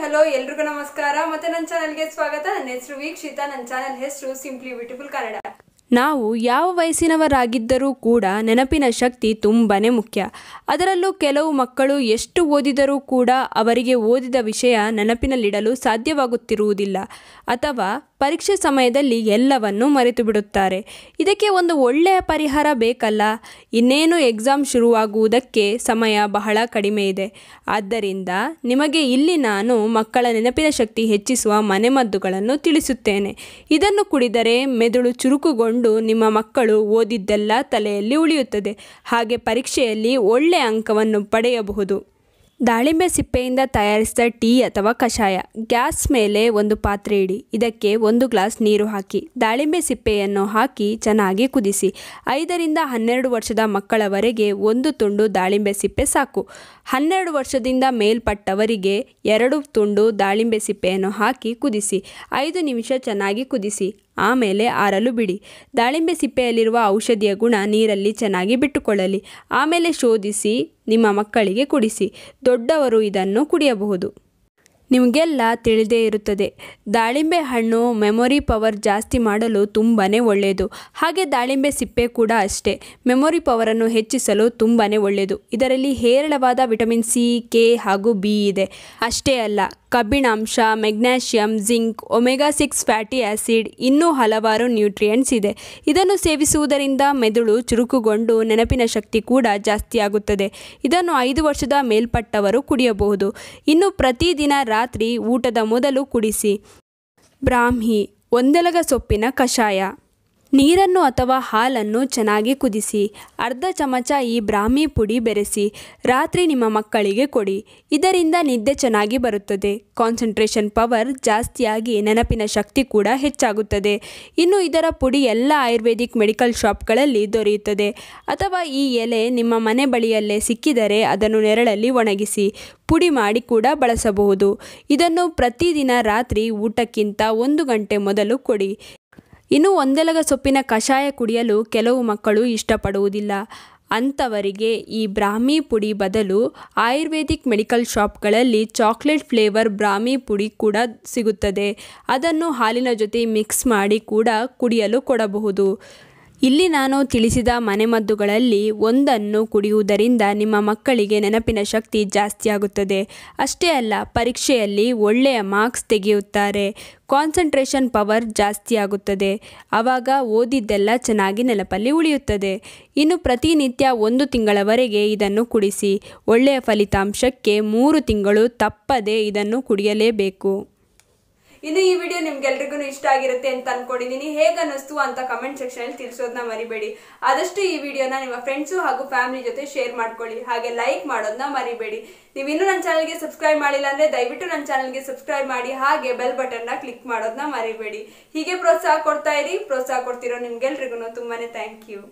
Hello, ಎಲ್ರಿಗೂ ನಮಸ್ಕಾರ. ಮತ್ತೆ ನನ್ನ ಚಾನಲ್ಗೆ ಸ್ವಾಗತ. ನನ್ನ ಹೆಸರು ವೀಕ್ಷಿತಾ. ನನ್ನ ಚಾನಲ್ ಹೆಸರು ಸಿಂಪ್ಲಿ ಬ್ಯೂಟಿಫುಲ್ ಕನ್ನಡ ನಾವು ಯಾವ ವಯಸ್ಸಿನವರಾಗಿದ್ದರೂ ಕೂಡ ನೆನಪಿನ ಶಕ್ತಿ ತುಂಬಾ ಮುಖ್ಯ. ಅದರಲ್ಲೂ ಕೆಲವು ಮಕ್ಕಳು ಎಷ್ಟು ಓದಿದರೂ ಕೂಡ ಅವರಿಗೆ ಓದಿದ ವಿಷಯ ನೆನಪಿನಲ್ಲಿಡಲು ಸಾಧ್ಯವಾಗುತ್ತಿರುವುದಿಲ್ಲ. ಅಥವಾ ಪರೀಕ್ಷೆ ಸಮಯದಲ್ಲಿ ಎಲ್ಲವನ್ನೂ ಮರೆತು ಬಿಡುತ್ತಾರೆ ಇದಕ್ಕೆ ಒಂದು ಒಳ್ಳೆಯ ಪರಿಹಾರ ಬೇಕಲ್ಲ. ಇನ್ನೇನು ಎಕ್ಸಾಮ್ ಶುರುವಾಗುವುದಕ್ಕೆ ಸಮಯ ಬಹಳ ಕಡಿಮೆ ಇದೆ. ಆದ್ದರಿಂದ ನಿಮಗೆ ಇಲ್ಲಿ ನಾನು ಮಕ್ಕಳ ನೆನಪಿನ ಶಕ್ತಿ ಹೆಚ್ಚಿಸುವ ಮನೆಮದ್ದುಗಳನ್ನು ತಿಳಿಸುತ್ತೇನೆ. ಇದನ್ನು ಕುಡಿದರೆ ಮೆದುಳು ಚುರುಕುಗೊಂಡು ನಿಮ್ಮ ಮಕ್ಕಳು ಓದಿದ್ದೆಲ್ಲ ತಲೆಯಲ್ಲಿ ಉಳಿಯುತ್ತದೆ. ಹಾಗೆ ಪರೀಕ್ಷೆಯಲ್ಲಿ ಒಳ್ಳೆಯ ಅಂಕವನ್ನು ಪಡೆಯಬಹುದು. ದಾಳಿಂಬೆ ಸಿಪ್ಪೆಯಿಂದ ತಯಾರಿಸಿದ ಟೀ ಅಥವಾ ಕಷಾಯ. ಗ್ಯಾಸ್ ಮೇಲೆ ಒಂದು ಪಾತ್ರೆ ಇಡಿ. ಇದಕ್ಕೆ ಒಂದು ಗ್ಲಾಸ್ ನೀರು ಹಾಕಿ. ದಾಳಿಂಬೆ ಸಿಪ್ಪೆಯನ್ನು ಹಾಕಿ ಚೆನ್ನಾಗಿ ಕುದಿಸಿ. ಐದರಿಂದ ಹನ್ನೆರಡು ವರ್ಷದ ಮಕ್ಕಳವರೆಗೆ ಒಂದು ತುಂಡು ದಾಳಿಂಬೆ ಸಿಪ್ಪೆ ಸಾಕು. ಹನ್ನೆರಡು ವರ್ಷದಿಂದ ಮೇಲ್ಪಟ್ಟವರಿಗೆ ಎರಡು ತುಂಡು ದಾಳಿಂಬೆ ಸಿಪ್ಪೆಯನ್ನು ಹಾಕಿ ಕುದಿಸಿ. ಐದು ನಿಮಿಷ ಚೆನ್ನಾಗಿ ಕುದಿಸಿ. ಆಮೇಲೆ ಆರಲು ಬಿಡಿ. ದಾಳಿಂಬೆ ಸಿಪ್ಪೆಯಲ್ಲಿರುವ ಔಷಧಿಯ ಗುಣ ನೀರಲ್ಲಿ ಚೆನ್ನಾಗಿ ಬಿಟ್ಟುಕೊಳ್ಳಲಿ. ಆಮೇಲೆ ಶೋಧಿಸಿ, ನಿಮ್ಮ ಮಕ್ಕಳಿಗೆ ಕುಡಿಸಿ. ದೊಡ್ಡವರು ಇದನ್ನು ಕುಡಿಯಬಹುದು. ನಿಮಗೆಲ್ಲ ತಿಳಿದೇ ಇರುತ್ತದೆ. ದಾಳಿಂಬೆ ಹಣ್ಣು ಮೆಮೊರಿ ಪವರ್ ಜಾಸ್ತಿ ಮಾಡಲು ತುಂಬಾ ಒಳ್ಳೆಯದು ಹಾಗೆ ದಾಳಿಂಬೆ ಸಿಪ್ಪೆ ಕೂಡ ಅಷ್ಟೇ. ಮೆಮೊರಿ ಪವರನ್ನು ಹೆಚ್ಚಿಸಲು ತುಂಬಾ ಒಳ್ಳೆಯದು ಇದರಲ್ಲಿ ಹೇರಳವಾದ ವಿಟಮಿನ್ ಸಿ ಕೆ ಹಾಗೂ ಬಿ ಇದೆ. ಅಷ್ಟೇ ಅಲ್ಲ, ಕಬ್ಬಿಣಾಂಶ magnesium zinc omega six fatty acid ಇನ್ನೂ ಹಲವಾರು ನ್ಯೂಟ್ರಿಯೆಂಟ್ಸ್ ಇದೆ. ಇದನ್ನು ಸೇವಿಸುವುದರಿಂದ ಮೆದುಳು ಚುರುಕುಗೊಂಡು ನೆನಪಿನ ಶಕ್ತಿ ಕೂಡ ಜಾಸ್ತಿಯಾಗುತ್ತದೆ. ಇದನ್ನು ಐದು ವರ್ಷದ ಮೇಲ್ಪಟ್ಟವರು ಕುಡಿಯಬಹುದು. ಇನ್ನು ಪ್ರತಿದಿನ ರಾತ್ರಿ ಊಟದ ಮೊದಲು ಕುಡಿಸಿ. ಬ್ರಾಹ್ಮಿ ಒಂದೆಲಗ ಸೊಪ್ಪಿನ ಕಷಾಯ. ನೀರನ್ನು ಅಥವಾ ಹಾಲನ್ನು ಚೆನ್ನಾಗಿ ಕುದಿಸಿ, ಅರ್ಧ ಚಮಚ ಈ ಬ್ರಾಹ್ಮಿ ಪುಡಿ ಬೆರೆಸಿ, ರಾತ್ರಿ ನಿಮ್ಮ ಮಕ್ಕಳಿಗೆ ಕೊಡಿ. ಇದರಿಂದ ನಿದ್ದೆ ಚೆನ್ನಾಗಿ ಬರುತ್ತದೆ. ಕಾನ್ಸಂಟ್ರೇಷನ್ ಪವರ್ ಜಾಸ್ತಿಯಾಗಿ ನೆನಪಿನ ಶಕ್ತಿ ಕೂಡ ಹೆಚ್ಚಾಗುತ್ತದೆ. ಇನ್ನು ಇದರ ಪುಡಿ ಎಲ್ಲ ಆಯುರ್ವೇದಿಕ್ ಮೆಡಿಕಲ್ ಶಾಪ್ಗಳಲ್ಲಿ ದೊರೆಯುತ್ತದೆ. ಅಥವಾ ಈ ಎಲೆ ನಿಮ್ಮ ಮನೆ ಬಳಿಯಲ್ಲೇ ಸಿಕ್ಕಿದರೆ ಅದನ್ನು ನೆರಳಲ್ಲಿ ಒಣಗಿಸಿ, ಪುಡಿ ಮಾಡಿ ಕೂಡ ಬಳಸಬಹುದು. ಇದನ್ನು ಪ್ರತಿದಿನ ರಾತ್ರಿ ಊಟಕ್ಕಿಂತ ಒಂದು ಗಂಟೆ ಮೊದಲು ಕೊಡಿ. ಇನ್ನು ಒಂದೆಲಗ ಸೊಪ್ಪಿನ ಕಷಾಯ ಕುಡಿಯಲು ಕೆಲವು ಮಕ್ಕಳು ಇಷ್ಟಪಡುವುದಿಲ್ಲ. ಅಂಥವರಿಗೆ ಈ ಬ್ರಾಹ್ಮಿ ಪುಡಿ ಬದಲು ಆಯುರ್ವೇದಿಕ್ ಮೆಡಿಕಲ್ ಶಾಪ್ಗಳಲ್ಲಿ ಚಾಕ್ಲೇಟ್ ಫ್ಲೇವರ್ ಬ್ರಾಹ್ಮಿ ಪುಡಿ ಕೂಡ ಸಿಗುತ್ತದೆ. ಅದನ್ನು ಹಾಲಿನ ಜೊತೆ ಮಿಕ್ಸ್ ಮಾಡಿ ಕೂಡ ಕುಡಿಯಲು ಕೊಡಬಹುದು. ಇಲ್ಲಿ ನಾನು ತಿಳಿಸಿದ ಮನೆಮದ್ದುಗಳಲ್ಲಿ ಒಂದನ್ನು ಕುಡಿಯುವುದರಿಂದ ನಿಮ್ಮ ಮಕ್ಕಳಿಗೆ ನೆನಪಿನ ಶಕ್ತಿ ಜಾಸ್ತಿಯಾಗುತ್ತದೆ. ಅಷ್ಟೇ ಅಲ್ಲ, ಪರೀಕ್ಷೆಯಲ್ಲಿ ಒಳ್ಳೆಯ ಮಾರ್ಕ್ಸ್ ತೆಗೆಯುತ್ತಾರೆ. ಕಾನ್ಸಂಟ್ರೇಷನ್ ಪವರ್ ಜಾಸ್ತಿಯಾಗುತ್ತದೆ. ಆವಾಗ ಓದಿದ್ದೆಲ್ಲ ಚೆನ್ನಾಗಿ ನೆನಪಲ್ಲಿ ಉಳಿಯುತ್ತದೆ. ಇನ್ನು ಪ್ರತಿನಿತ್ಯ ಒಂದು ತಿಂಗಳವರೆಗೆ ಇದನ್ನು ಕುಡಿಸಿ, ಒಳ್ಳೆಯ ಫಲಿತಾಂಶಕ್ಕೆ ಮೂರು ತಿಂಗಳು ತಪ್ಪದೆ ಇದನ್ನು ಕುಡಿಯಲೇಬೇಕು. ಇನ್ನು ಈ ವಿಡಿಯೋ ನಿಮ್ಗೆಲ್ರಿಗೂ ಇಷ್ಟ ಆಗಿರುತ್ತೆ ಅಂತ ಅನ್ಕೊಂಡಿದೀನಿ. ಹೇಗೆ ಅನ್ನಿಸ್ತು ಅಂತ ಕಮೆಂಟ್ ಸೆಕ್ಷನ್ ಅಲ್ಲಿ ತಿಳಿಸೋದನ್ನ ಮರಿಬೇಡಿ. ಆದಷ್ಟು ಈ ವಿಡಿಯೋನ ನಿಮ್ಮ ಫ್ರೆಂಡ್ಸು ಹಾಗೂ ಫ್ಯಾಮಿಲಿ ಜೊತೆ ಶೇರ್ ಮಾಡ್ಕೊಳ್ಳಿ. ಹಾಗೆ ಲೈಕ್ ಮಾಡೋದನ್ನ ಮರಿಬೇಡಿ. ನೀವು ಇನ್ನೂ ನನ್ನ ಚಾನಲ್ಗೆ ಸಬ್ಸ್ಕ್ರೈಬ್ ಮಾಡಿಲ್ಲ ಅಂದ್ರೆ ದಯವಿಟ್ಟು ನನ್ನ ಚಾನಲ್ಗೆ ಸಬ್ಸ್ಕ್ರೈಬ್ ಮಾಡಿ. ಹಾಗೆ ಬೆಲ್ ಬಟನ್ನ ಕ್ಲಿಕ್ ಮಾಡೋದನ್ನ ಮರಿಬೇಡಿ. ಹೀಗೆ ಪ್ರೋತ್ಸಾಹ ಕೊಡ್ತಾ ಇರಿ. ಪ್ರೋತ್ಸಾಹ ಕೊಡ್ತಿರೋ ನಿಮ್ಗೆಲ್ರಿಗೂ ತುಂಬಾನೇ ಥ್ಯಾಂಕ್ ಯು